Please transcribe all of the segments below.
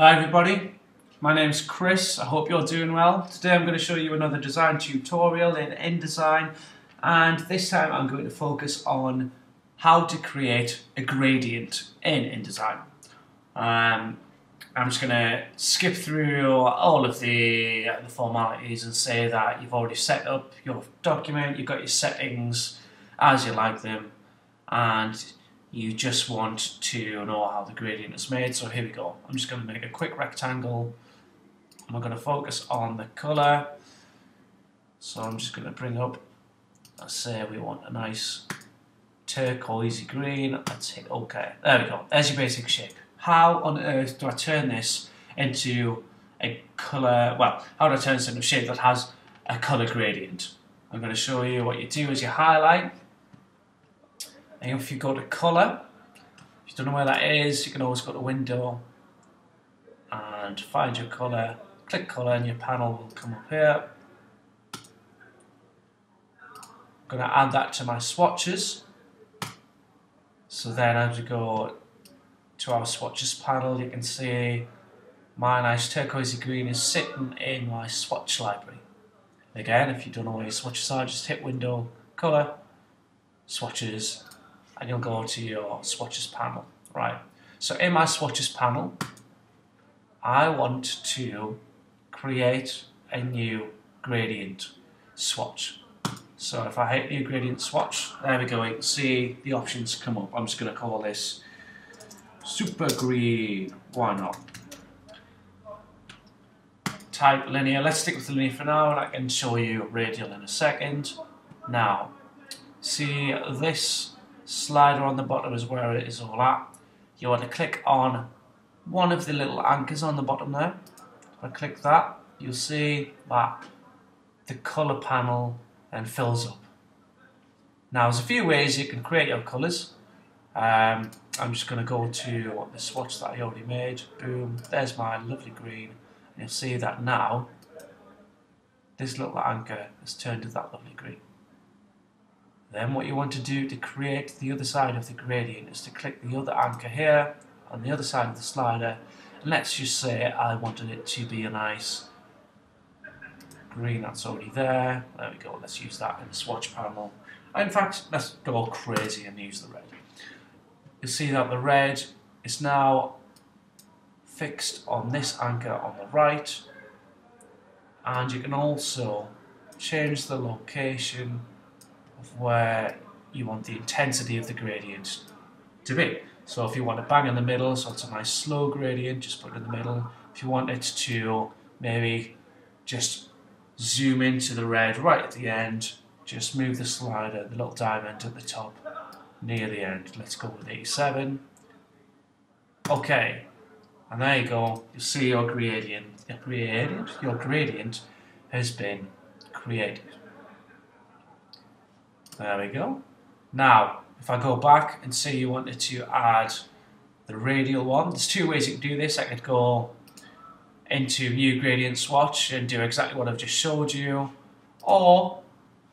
Hi everybody, my name's Chris, I hope you're doing well. Today I'm going to show you another design tutorial in InDesign and this time I'm going to focus on how to create a gradient in InDesign. Um, I'm just going to skip through all of the, the formalities and say that you've already set up your document, you've got your settings as you like them and you just want to know how the gradient is made. So here we go. I'm just going to make a quick rectangle. And we're going to focus on the colour. So I'm just going to bring up, let's say we want a nice turquoisey green. Let's hit OK. There we go. There's your basic shape. How on earth do I turn this into a colour, well, how do I turn this into a shape that has a colour gradient? I'm going to show you what you do is you highlight if you go to colour, if you don't know where that is, you can always go to window and find your colour, click colour and your panel will come up here. I'm going to add that to my swatches. So then as we go to our swatches panel, you can see my nice turquoisey green is sitting in my swatch library. Again, if you don't know where your swatches are, just hit window, colour, swatches, and you'll go to your swatches panel. Right, so in my swatches panel, I want to create a new gradient swatch. So if I hit new gradient swatch, there we go, you can see the options come up. I'm just going to call this super green, why not? Type linear, let's stick with linear for now and I can show you radial in a second. Now, see this slider on the bottom is where it is all at. You want to click on one of the little anchors on the bottom there. If I click that, you'll see that the colour panel then fills up. Now there's a few ways you can create your colours. Um, I'm just going to go to the swatch that I already made. Boom, there's my lovely green. And you'll see that now this little anchor has turned to that lovely green. Then what you want to do to create the other side of the gradient is to click the other anchor here on the other side of the slider and let's just say I wanted it to be a nice green that's already there. There we go, let's use that in the swatch panel. In fact, let's go crazy and use the red. You see that the red is now fixed on this anchor on the right and you can also change the location of where you want the intensity of the gradient to be. So if you want it bang in the middle, so it's a nice slow gradient, just put it in the middle. If you want it to maybe just zoom into the red right at the end, just move the slider, the little diamond at the top, near the end. Let's go with 87. Okay, and there you go. You see your gradient, your gradient, your gradient has been created. There we go. Now, if I go back and say you wanted to add the radial one, there's two ways you can do this. I could go into new gradient swatch and do exactly what I've just showed you. Or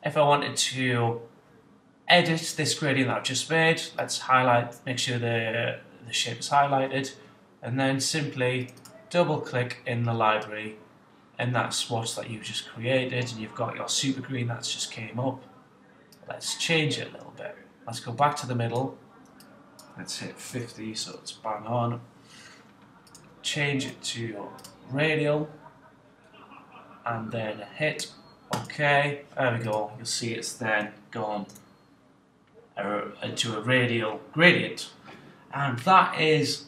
if I wanted to edit this gradient that I've just made, let's highlight, make sure the, the shape is highlighted, and then simply double click in the library in that swatch that you've just created and you've got your super green that's just came up Let's change it a little bit. Let's go back to the middle. Let's hit 50 so it's bang on. Change it to your radial and then hit OK. There we go. You'll see it's then gone into a radial gradient. And that is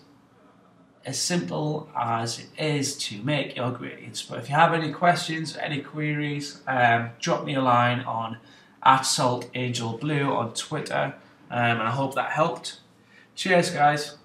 as simple as it is to make your gradients. But if you have any questions, any queries, um, drop me a line on at Salt Angel Blue on Twitter. Um, and I hope that helped. Cheers, guys.